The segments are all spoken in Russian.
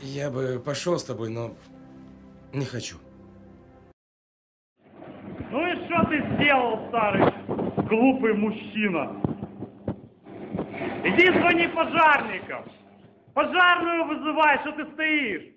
Я бы пошел с тобой, но не хочу. Ну и что ты сделал, старый глупый мужчина? Иди звони пожарникам. Пожарную вызывай, что ты стоишь?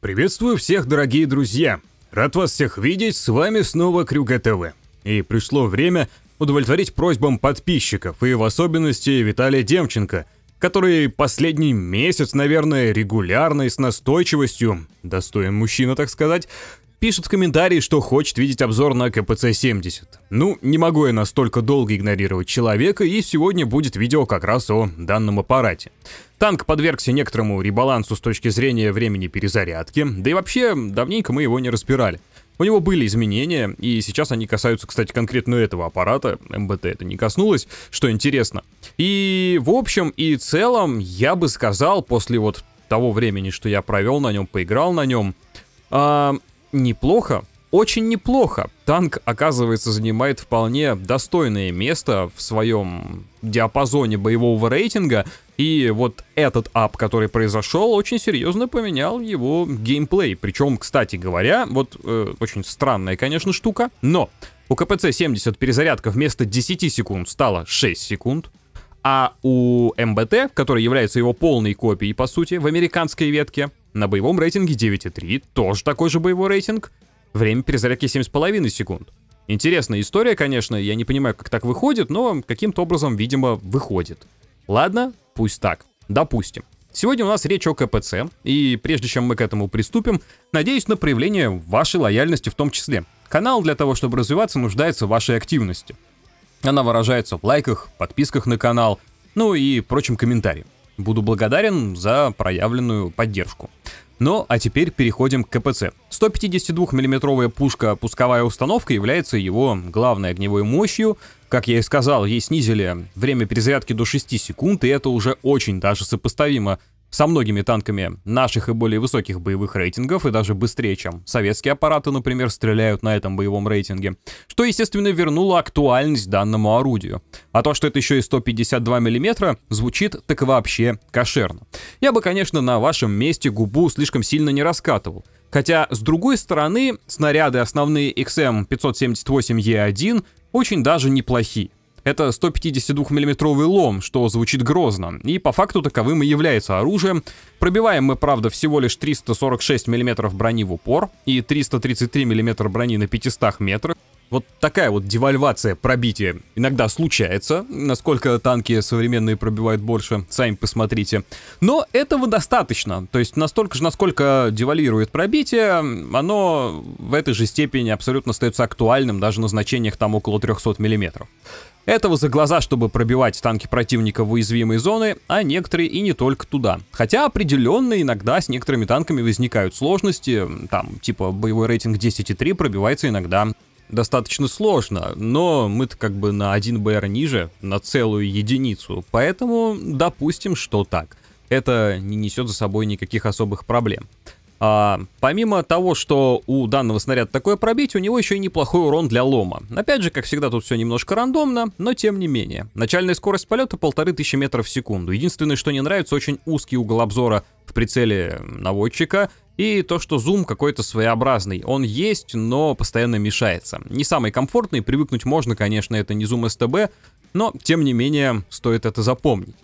Приветствую всех, дорогие друзья! Рад вас всех видеть, с вами снова Крюга ТВ. И пришло время удовлетворить просьбам подписчиков, и в особенности Виталия Демченко, который последний месяц, наверное, регулярно и с настойчивостью, достоин мужчина, так сказать, пишет в комментарии, что хочет видеть обзор на КПЦ-70. Ну, не могу я настолько долго игнорировать человека, и сегодня будет видео как раз о данном аппарате. Танк подвергся некоторому ребалансу с точки зрения времени перезарядки, да и вообще, давненько мы его не разбирали. У него были изменения, и сейчас они касаются, кстати, конкретно этого аппарата, МБТ это не коснулось, что интересно. И в общем и целом, я бы сказал, после вот того времени, что я провел на нем, поиграл на нем, а, неплохо, очень неплохо. Танк, оказывается, занимает вполне достойное место в своем диапазоне боевого рейтинга, и вот этот ап, который произошел, очень серьезно поменял его геймплей. Причем, кстати говоря, вот э, очень странная, конечно, штука, но у КПЦ-70 перезарядка вместо 10 секунд стала 6 секунд, а у МБТ, который является его полной копией, по сути, в американской ветке, на боевом рейтинге 9.3, тоже такой же боевой рейтинг, время перезарядки 7,5 секунд. Интересная история, конечно, я не понимаю, как так выходит, но каким-то образом, видимо, выходит. Ладно, пусть так. Допустим. Сегодня у нас речь о КПЦ, и прежде чем мы к этому приступим, надеюсь на проявление вашей лояльности в том числе. Канал для того, чтобы развиваться, нуждается в вашей активности. Она выражается в лайках, подписках на канал, ну и прочим комментариям. Буду благодарен за проявленную поддержку. Ну, а теперь переходим к КПЦ. 152 миллиметровая пушка-пусковая установка является его главной огневой мощью. Как я и сказал, ей снизили время перезарядки до 6 секунд, и это уже очень даже сопоставимо со многими танками наших и более высоких боевых рейтингов, и даже быстрее, чем советские аппараты, например, стреляют на этом боевом рейтинге, что, естественно, вернуло актуальность данному орудию. А то, что это еще и 152 мм, звучит так вообще кошерно. Я бы, конечно, на вашем месте губу слишком сильно не раскатывал. Хотя, с другой стороны, снаряды основные XM578E1 очень даже неплохие. Это 152 миллиметровый лом, что звучит грозно, и по факту таковым и является оружием. Пробиваем мы, правда, всего лишь 346 мм брони в упор и 333 мм брони на 500 метрах. Вот такая вот девальвация пробития иногда случается. Насколько танки современные пробивают больше, сами посмотрите. Но этого достаточно. То есть настолько же, насколько девальирует пробитие, оно в этой же степени абсолютно остается актуальным даже на значениях там около 300 миллиметров. Этого за глаза, чтобы пробивать танки противника в уязвимые зоны, а некоторые и не только туда. Хотя определенно иногда с некоторыми танками возникают сложности, там типа боевой рейтинг 10.3 пробивается иногда достаточно сложно, но мы-то как бы на 1 БР ниже, на целую единицу, поэтому допустим, что так. Это не несет за собой никаких особых проблем. А, помимо того, что у данного снаряда такое пробитие, у него еще и неплохой урон для лома. Опять же, как всегда, тут все немножко рандомно, но тем не менее. Начальная скорость полета 1500 метров в секунду. Единственное, что не нравится, очень узкий угол обзора в прицеле наводчика, и то, что зум какой-то своеобразный. Он есть, но постоянно мешается. Не самый комфортный, привыкнуть можно, конечно, это не зум СТБ, но, тем не менее, стоит это запомнить.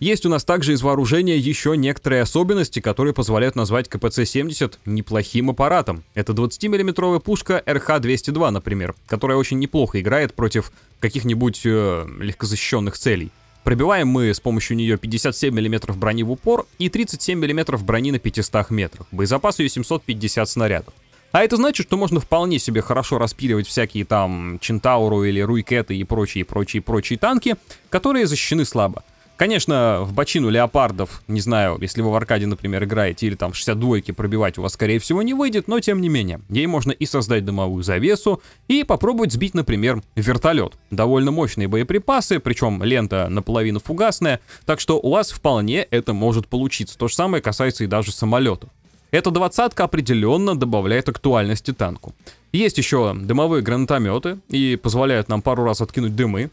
Есть у нас также из вооружения еще некоторые особенности, которые позволяют назвать КПЦ-70 неплохим аппаратом. Это 20-миллиметровая пушка РХ-202, например, которая очень неплохо играет против каких-нибудь э, легкозащищенных целей. Пробиваем мы с помощью нее 57 мм брони в упор и 37 мм брони на 500 метрах. Боезапас ее 750 снарядов. А это значит, что можно вполне себе хорошо распиливать всякие там Чентауру или Руйкеты и прочие, прочие, прочие танки, которые защищены слабо. Конечно, в бочину леопардов, не знаю, если вы в аркаде, например, играете, или там 62-ки пробивать у вас, скорее всего, не выйдет, но тем не менее, ей можно и создать дымовую завесу, и попробовать сбить, например, вертолет. Довольно мощные боеприпасы, причем лента наполовину фугасная, так что у вас вполне это может получиться. То же самое касается и даже самолетов. Эта двадцатка определенно добавляет актуальности танку. Есть еще дымовые гранатометы и позволяют нам пару раз откинуть дымы,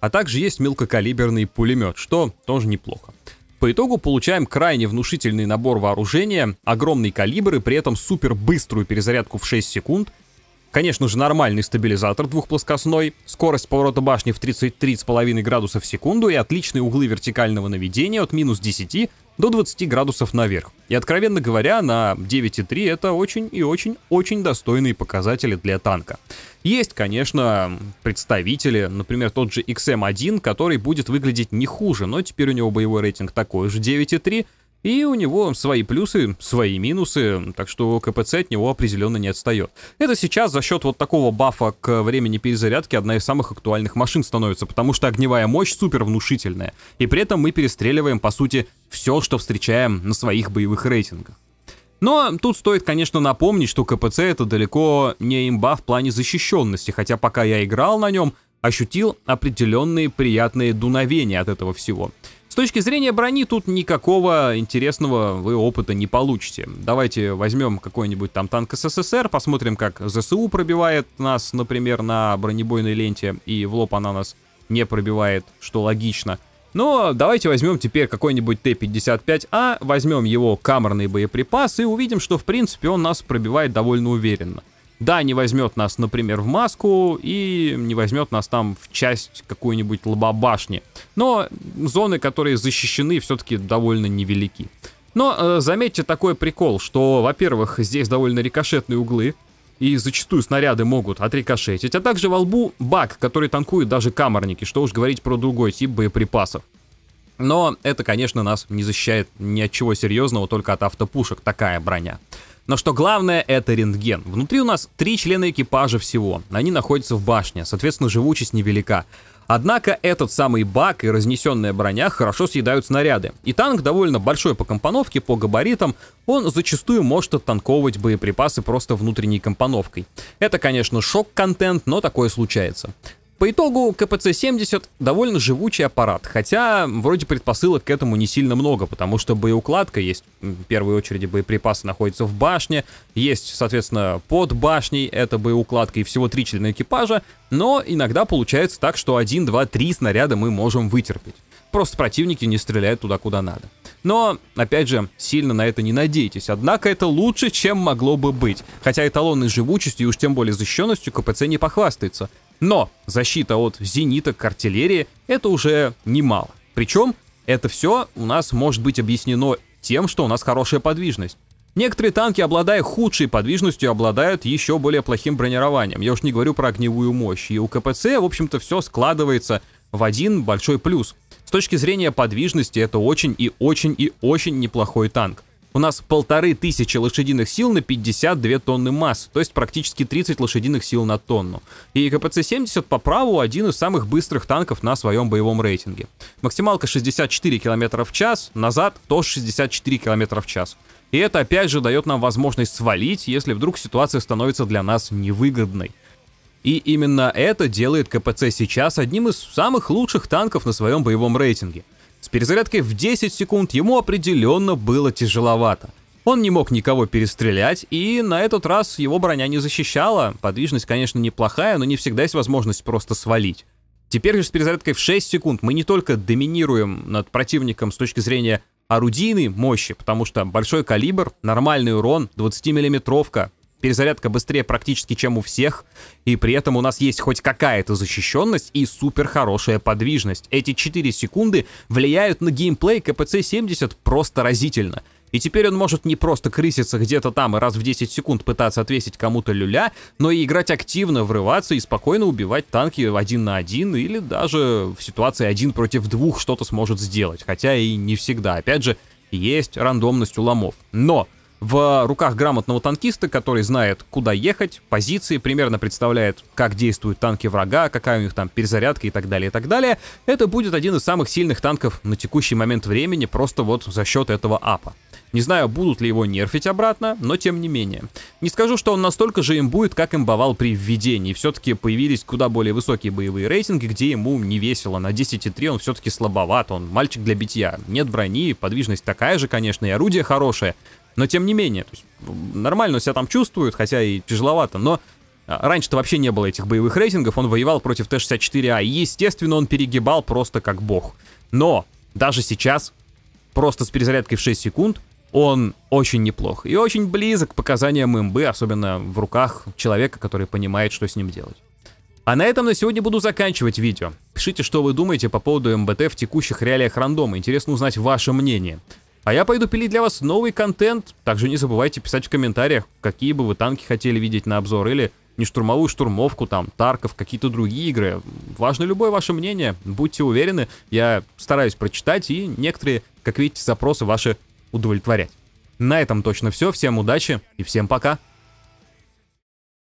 а также есть мелкокалиберный пулемет, что тоже неплохо. По итогу получаем крайне внушительный набор вооружения, огромный калибр и при этом супер быструю перезарядку в 6 секунд. Конечно же, нормальный стабилизатор двухплоскостной, скорость поворота башни в 33,5 градусов в секунду и отличные углы вертикального наведения от минус 10 до 20 градусов наверх. И, откровенно говоря, на 9,3 это очень и очень-очень достойные показатели для танка. Есть, конечно, представители, например, тот же XM1, который будет выглядеть не хуже, но теперь у него боевой рейтинг такой же 9,3, и у него свои плюсы, свои минусы, так что КПЦ от него определенно не отстает. Это сейчас за счет вот такого бафа к времени перезарядки одна из самых актуальных машин становится, потому что огневая мощь супер внушительная. И при этом мы перестреливаем, по сути, все, что встречаем на своих боевых рейтингах. Но тут стоит, конечно, напомнить, что КПЦ это далеко не имба в плане защищенности, хотя пока я играл на нем, ощутил определенные приятные дуновения от этого всего точки зрения брони тут никакого интересного вы опыта не получите. Давайте возьмем какой-нибудь там танк СССР, посмотрим, как ЗСУ пробивает нас, например, на бронебойной ленте, и в лоб она нас не пробивает, что логично. Но давайте возьмем теперь какой-нибудь Т-55А, возьмем его камерный боеприпас и увидим, что в принципе он нас пробивает довольно уверенно. Да, не возьмет нас, например, в маску и не возьмет нас там в часть какой-нибудь лобобашни. Но зоны, которые защищены, все-таки довольно невелики. Но э, заметьте такой прикол, что, во-первых, здесь довольно рикошетные углы, и зачастую снаряды могут отрикошетить, а также во лбу бак, который танкует даже камерники, что уж говорить про другой тип боеприпасов. Но это, конечно, нас не защищает ни от чего серьезного, только от автопушек такая броня. Но что главное, это рентген. Внутри у нас три члена экипажа всего. Они находятся в башне, соответственно, живучесть невелика. Однако этот самый бак и разнесенная броня хорошо съедают снаряды. И танк довольно большой по компоновке, по габаритам, он зачастую может оттанковывать боеприпасы просто внутренней компоновкой. Это, конечно, шок-контент, но такое случается. По итогу КПЦ-70 довольно живучий аппарат, хотя вроде предпосылок к этому не сильно много, потому что боеукладка есть, в первую очередь боеприпасы находятся в башне, есть, соответственно, под башней это боеукладка и всего три члена экипажа, но иногда получается так, что 1, 2, 3 снаряда мы можем вытерпеть. Просто противники не стреляют туда, куда надо. Но, опять же, сильно на это не надейтесь. Однако это лучше, чем могло бы быть. Хотя эталонной живучестью и уж тем более защищенностью КПЦ не похвастается. Но защита от зенита к артиллерии это уже немало. Причем это все у нас может быть объяснено тем, что у нас хорошая подвижность. Некоторые танки, обладая худшей подвижностью, обладают еще более плохим бронированием. Я уж не говорю про огневую мощь. И у КПЦ, в общем-то, все складывается в один большой плюс. С точки зрения подвижности, это очень и очень и очень неплохой танк у нас полторы тысячи лошадиных сил на 52 тонны массы, то есть практически 30 лошадиных сил на тонну. И КПЦ-70 по праву один из самых быстрых танков на своем боевом рейтинге. Максималка 64 км в час, назад тоже 64 км в час. И это опять же дает нам возможность свалить, если вдруг ситуация становится для нас невыгодной. И именно это делает КПЦ сейчас одним из самых лучших танков на своем боевом рейтинге. С перезарядкой в 10 секунд ему определенно было тяжеловато. Он не мог никого перестрелять, и на этот раз его броня не защищала. Подвижность, конечно, неплохая, но не всегда есть возможность просто свалить. Теперь же с перезарядкой в 6 секунд мы не только доминируем над противником с точки зрения орудийной мощи, потому что большой калибр, нормальный урон, 20-миллиметровка, перезарядка быстрее практически, чем у всех, и при этом у нас есть хоть какая-то защищенность и супер хорошая подвижность. Эти 4 секунды влияют на геймплей КПЦ-70 просто разительно. И теперь он может не просто крыситься где-то там и раз в 10 секунд пытаться отвесить кому-то люля, но и играть активно, врываться и спокойно убивать танки один на один или даже в ситуации один против двух что-то сможет сделать. Хотя и не всегда. Опять же, есть рандомность у ломов. Но в руках грамотного танкиста, который знает, куда ехать, позиции, примерно представляет, как действуют танки врага, какая у них там перезарядка и так далее, и так далее, это будет один из самых сильных танков на текущий момент времени, просто вот за счет этого апа. Не знаю, будут ли его нерфить обратно, но тем не менее. Не скажу, что он настолько же им будет, как имбовал при введении. Все-таки появились куда более высокие боевые рейтинги, где ему не весело. На 10.3 он все-таки слабоват, он мальчик для битья. Нет брони, подвижность такая же, конечно, и орудие хорошее. Но тем не менее, то есть, нормально себя там чувствует, хотя и тяжеловато, но а, Раньше-то вообще не было этих боевых рейтингов, он воевал против Т-64А, и, естественно, он перегибал просто как бог. Но даже сейчас просто с перезарядкой в 6 секунд, он очень неплох и очень близок к показаниям имбы, особенно в руках человека, который понимает, что с ним делать. А на этом на сегодня буду заканчивать видео. Пишите, что вы думаете по поводу МБТ в текущих реалиях рандома. Интересно узнать ваше мнение. А я пойду пилить для вас новый контент. Также не забывайте писать в комментариях, какие бы вы танки хотели видеть на обзор. Или не штурмовую штурмовку, там, Тарков, какие-то другие игры. Важно любое ваше мнение. Будьте уверены, я стараюсь прочитать и некоторые, как видите, запросы ваши удовлетворять. На этом точно все. Всем удачи и всем пока.